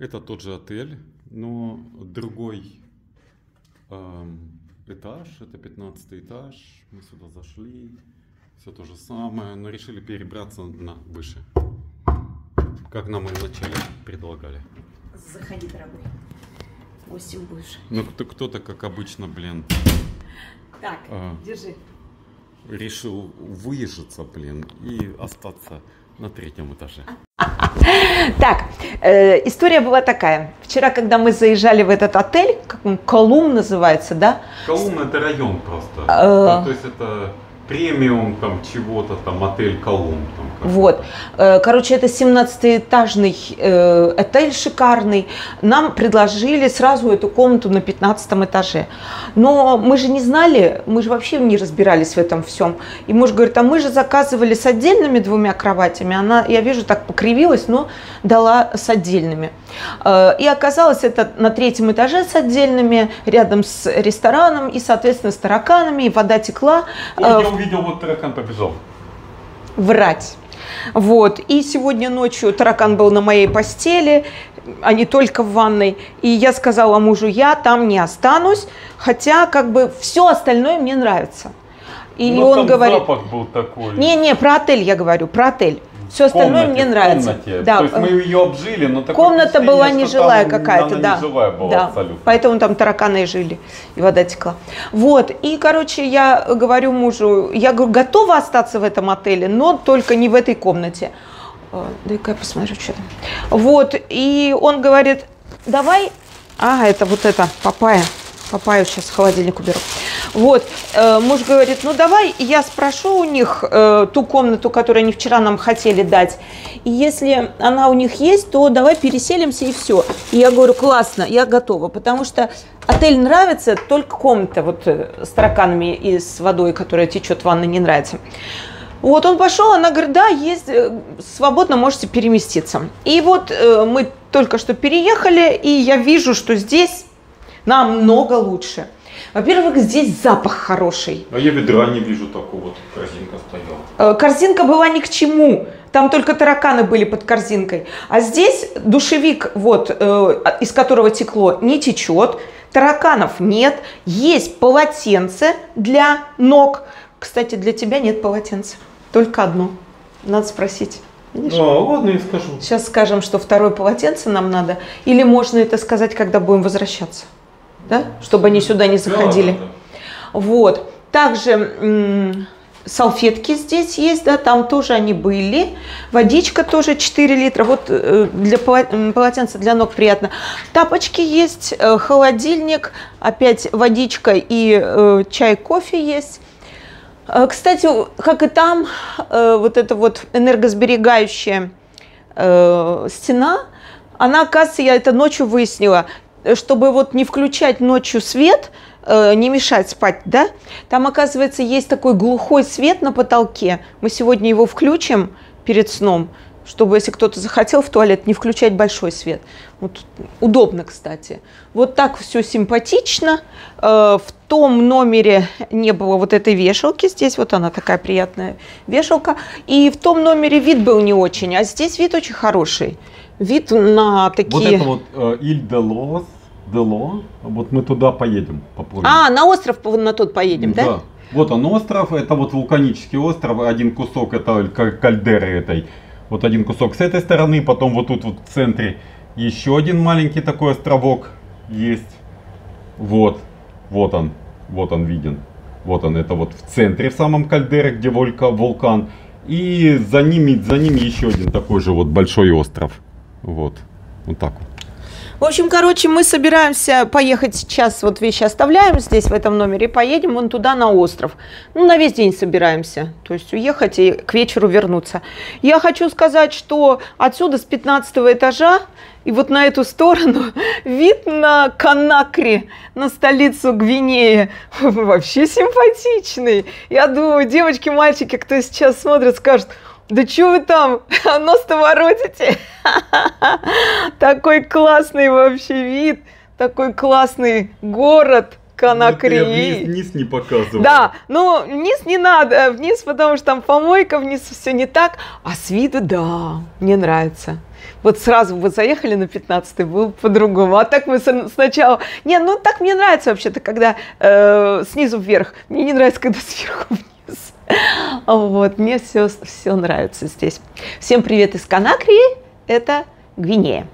Это тот же отель, но другой эм, этаж, это 15 этаж. Мы сюда зашли, все то же самое, но решили перебраться на выше. Как нам и вначале предлагали. Заходи, дорогой. Гостем будешь. Ну кто- кто-то, как обычно, блин, Так, А. держи. решил выезжаться, блин, и остаться на третьем этаже. Так, э, история была такая. Вчера, когда мы заезжали в этот отель, как он, Колум называется, да? Колумн это район просто. А. Ну, то есть это премиум там чего-то, там отель Колумн. Там, Вот. Э, Короче, это 17-этажный э, отель шикарный. Нам предложили сразу эту комнату на 15 этаже. Но мы же не знали, мы же вообще не разбирались в этом всем. И муж говорит, а мы же заказывали с отдельными двумя кроватями. Она, я вижу, так покривилась, но дала с отдельными. Э, И оказалось, это на третьем этаже с отдельными, рядом с рестораном, и, соответственно, с тараканами, и вода текла. Ой, увидел, вот таракан побежал. врать. Вот. И сегодня ночью таракан был на моей постели, а не только в ванной. И я сказала мужу, я там не останусь, хотя как бы все остальное мне нравится. И Ну, он говорит, запах был такой. не-не, про отель я говорю, про отель. Все остальное комнате, мне нравится. комнате. Да, То есть мы э, ее обжили, но такое Комната была нежилая какая-то, да. нежилая была да. абсолютно. Поэтому там тараканы и жили, и вода текла. Вот, и, короче, я говорю мужу, я говорю, готова остаться в этом отеле, но только не в этой комнате. Э, Дай-ка я посмотрю, что там. Вот, и он говорит, давай, ага, это вот это, папайя, папайю сейчас в холодильник уберу. Вот, э, муж говорит, ну давай я спрошу у них э, ту комнату, которую они вчера нам хотели дать. И если она у них есть, то давай переселимся и все. И я говорю, классно, я готова, потому что отель нравится, только комната вот э, с тараканами и с водой, которая течет в ванной, не нравится. Вот он пошел, она говорит, да, есть, свободно можете переместиться. И вот э, мы только что переехали, и я вижу, что здесь намного лучше. Во-первых, здесь запах хороший. А я ведра не вижу такого, вот корзинка стояла. Э, Корзинка была ни к чему. Там только тараканы были под корзинкой. А здесь душевик, вот, э, из которого текло, не течет. Тараканов нет. Есть полотенце для ног. Кстати, для тебя нет полотенца. Только одно. Надо спросить. Видишь? А, ладно, я скажу. Сейчас скажем, что второе полотенце нам надо. Или можно это сказать, когда будем возвращаться. Да? Чтобы они сюда не заходили. Да, да, Вот. Также салфетки здесь есть, да, там тоже они были. Водичка тоже 4 литра. Вот э, для полотенца для ног приятно. Тапочки есть, э, холодильник, опять водичка и э, чай, кофе есть. Кстати, как и там, э, вот эта вот энергосберегающая э, стена, она, оказывается, я это ночью выяснила, чтобы вот не включать ночью свет, э, не мешать спать, да, там, оказывается, есть такой глухой свет на потолке. Мы сегодня его включим перед сном, чтобы, если кто-то захотел в туалет, не включать большой свет. Вот удобно, кстати. Вот так все симпатично. Э, В том номере не было вот этой вешалки. Здесь вот она такая приятная вешалка. И в том номере вид был не очень, а здесь вид очень хороший. Вид на Вот такие... это вот э, Иль де Лос, Дело, вот мы туда поедем, поплывем. А, на остров на тот поедем, да? Вот он остров, это вот вулканический остров, один кусок это кальдеры этой. Вот один кусок с этой стороны, потом вот тут вот в центре еще один маленький такой островок есть. Вот, вот он, вот он виден. Вот он, это вот в центре, в самом кальдере, где вулька- вулкан. И за ними, за ними еще один такой же вот большой остров. Вот, вот так вот. В общем, короче, мы собираемся поехать сейчас, вот вещи оставляем здесь, в этом номере, поедем вон туда, на остров. Ну, на весь день собираемся, то есть уехать и к вечеру вернуться. Я хочу сказать, что отсюда с 15 этажа и вот на эту сторону вид на Канакри, на столицу Гвинеи, вообще симпатичный. Я думаю, девочки, мальчики, кто сейчас смотрит, скажут, да что вы там, нос-то воротите? Такой классный вообще вид, такой классный город, Конакри. Ну, вот вниз, вниз не показывал. Да, ну вниз не надо, э, вниз, потому что там помойка, вниз все не так, а с виду да, мне нравится. Вот сразу вот заехали на 15-й, было по-другому. А так мы сначала... Не, ну так мне нравится вообще-то, когда э, снизу вверх. Мне не нравится, когда сверху вниз. Вот, мне все, все нравится здесь. Всем привет из Конакрии, это Гвинея.